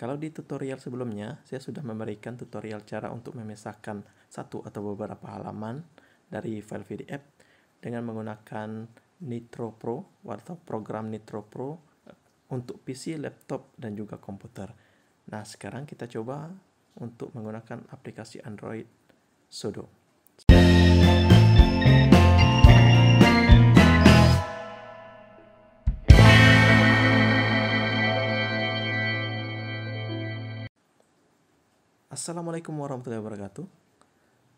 Kalau di tutorial sebelumnya, saya sudah memberikan tutorial cara untuk memisahkan satu atau beberapa halaman dari file PDF dengan menggunakan Nitro Pro atau program Nitro Pro eh, untuk PC, laptop, dan juga komputer. Nah, sekarang kita coba untuk menggunakan aplikasi Android Sudo. Assalamualaikum warahmatullahi wabarakatuh.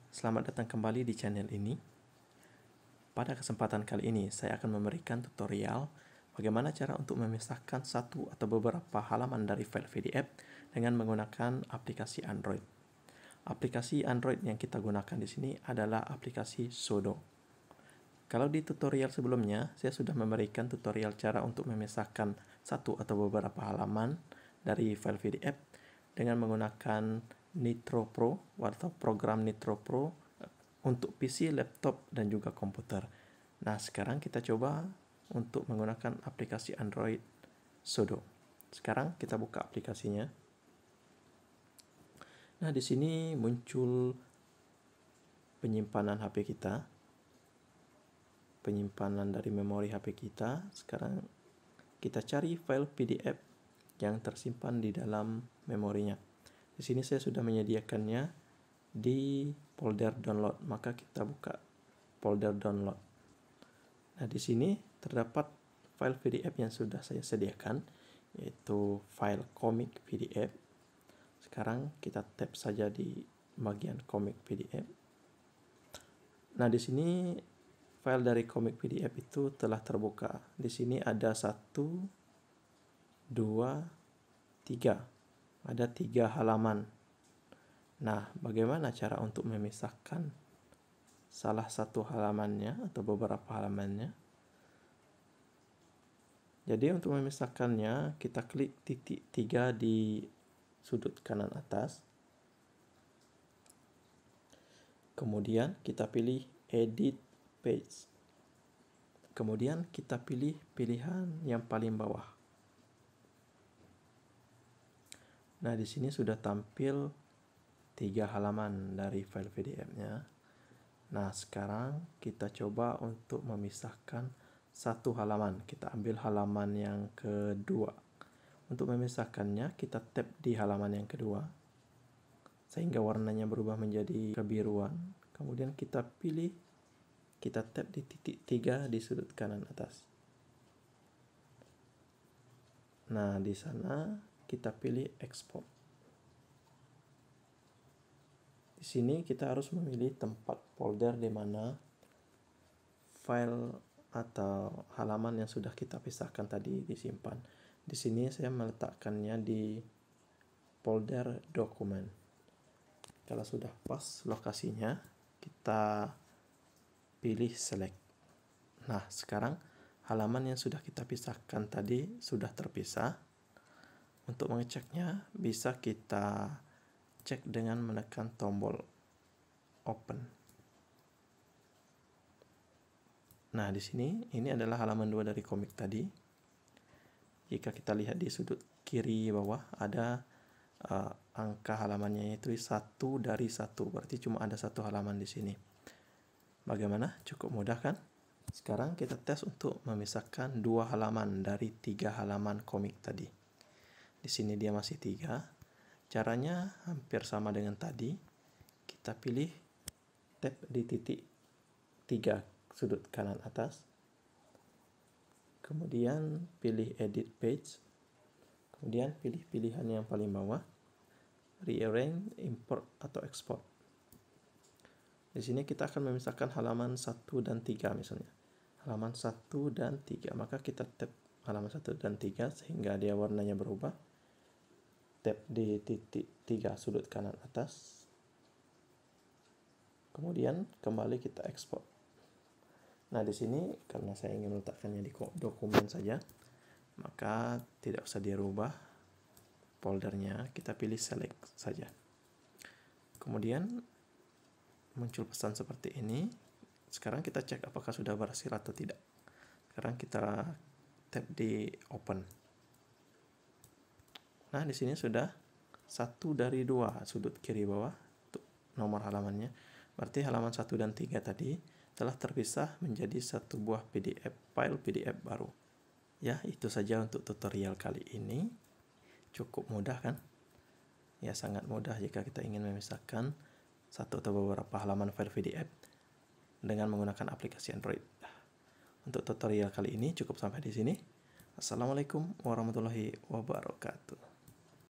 Selamat datang kembali di channel ini. Pada kesempatan kali ini, saya akan memberikan tutorial bagaimana cara untuk memisahkan satu atau beberapa halaman dari file PDF dengan menggunakan aplikasi Android. Aplikasi Android yang kita gunakan di sini adalah aplikasi Sudo. Kalau di tutorial sebelumnya, saya sudah memberikan tutorial cara untuk memisahkan satu atau beberapa halaman dari file PDF dengan menggunakan Nitro Pro atau program Nitro Pro eh, untuk PC, laptop, dan juga komputer. Nah, sekarang kita coba untuk menggunakan aplikasi Android Sudo. Sekarang kita buka aplikasinya. Nah, di sini muncul penyimpanan HP kita. Penyimpanan dari memori HP kita. Sekarang kita cari file PDF yang tersimpan di dalam memorinya. Di sini saya sudah menyediakannya di folder download, maka kita buka folder download. Nah, di sini terdapat file PDF yang sudah saya sediakan, yaitu file komik PDF. Sekarang kita tap saja di bagian komik PDF. Nah, di sini file dari komik PDF itu telah terbuka. Di sini ada satu, dua, tiga ada tiga halaman. Nah, bagaimana cara untuk memisahkan salah satu halamannya atau beberapa halamannya? Jadi untuk memisahkannya, kita klik titik tiga di sudut kanan atas. Kemudian kita pilih Edit Page. Kemudian kita pilih pilihan yang paling bawah. Nah, di sini sudah tampil tiga halaman dari file PDF-nya. Nah, sekarang kita coba untuk memisahkan satu halaman. Kita ambil halaman yang kedua. Untuk memisahkannya, kita tap di halaman yang kedua. Sehingga warnanya berubah menjadi kebiruan. Kemudian kita pilih, kita tap di titik tiga di sudut kanan atas. Nah, di sana kita pilih export. Di sini kita harus memilih tempat folder di mana file atau halaman yang sudah kita pisahkan tadi disimpan. Di sini saya meletakkannya di folder dokumen. Kalau sudah pas lokasinya, kita pilih select. Nah, sekarang halaman yang sudah kita pisahkan tadi sudah terpisah. Untuk mengeceknya bisa kita cek dengan menekan tombol open. Nah, di sini ini adalah halaman 2 dari komik tadi. Jika kita lihat di sudut kiri bawah ada uh, angka halamannya itu satu dari satu, berarti cuma ada satu halaman di sini. Bagaimana? Cukup mudah kan? Sekarang kita tes untuk memisahkan dua halaman dari tiga halaman komik tadi. Di sini dia masih tiga. Caranya hampir sama dengan tadi. Kita pilih tab di titik tiga sudut kanan atas. Kemudian pilih edit page. Kemudian pilih pilihan yang paling bawah. Rearrange, import atau export. Di sini kita akan memisahkan halaman 1 dan 3 misalnya. Halaman 1 dan 3. Maka kita tap halaman 1 dan 3 sehingga dia warnanya berubah tap di titik tiga sudut kanan atas. Kemudian kembali kita ekspor. Nah, di sini karena saya ingin meletakkannya di dokumen saja, maka tidak usah dirubah foldernya, kita pilih select saja. Kemudian muncul pesan seperti ini. Sekarang kita cek apakah sudah berhasil atau tidak. Sekarang kita tap di open. Nah, di sini sudah satu dari dua sudut kiri bawah untuk nomor halamannya. Berarti halaman 1 dan 3 tadi telah terpisah menjadi satu buah PDF, file PDF baru. Ya, itu saja untuk tutorial kali ini. Cukup mudah kan? Ya, sangat mudah jika kita ingin memisahkan satu atau beberapa halaman file PDF dengan menggunakan aplikasi Android. Untuk tutorial kali ini cukup sampai di sini. Assalamualaikum warahmatullahi wabarakatuh.